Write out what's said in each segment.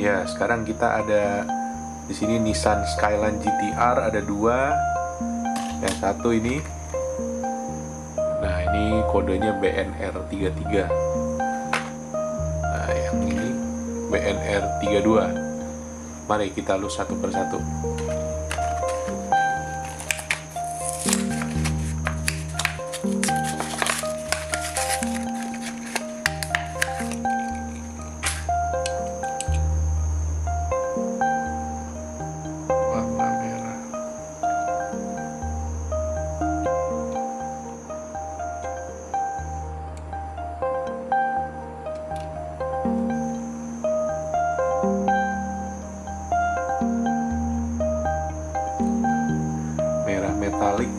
Ya, sekarang kita ada di sini Nissan Skyline GTR ada dua. Yang satu ini. Nah, ini kodenya BNR 33. Nah, yang ini BNR 32. Mari kita lus satu persatu. Metalik,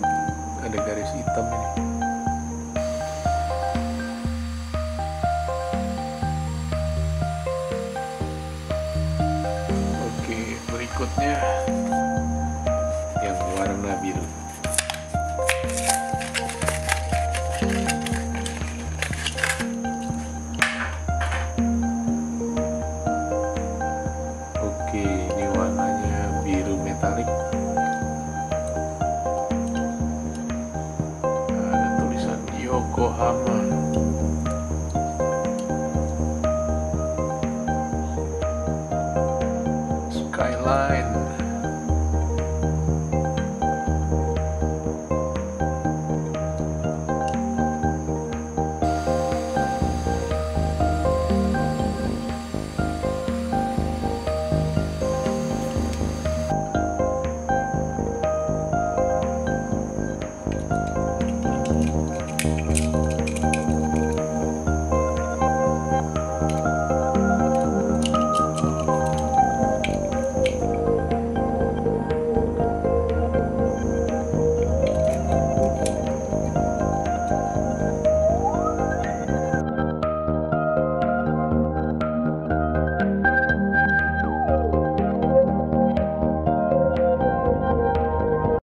ada garis hitam ini. Oke, berikutnya yang warna biru. Oke, ini Yokohama. Skyline.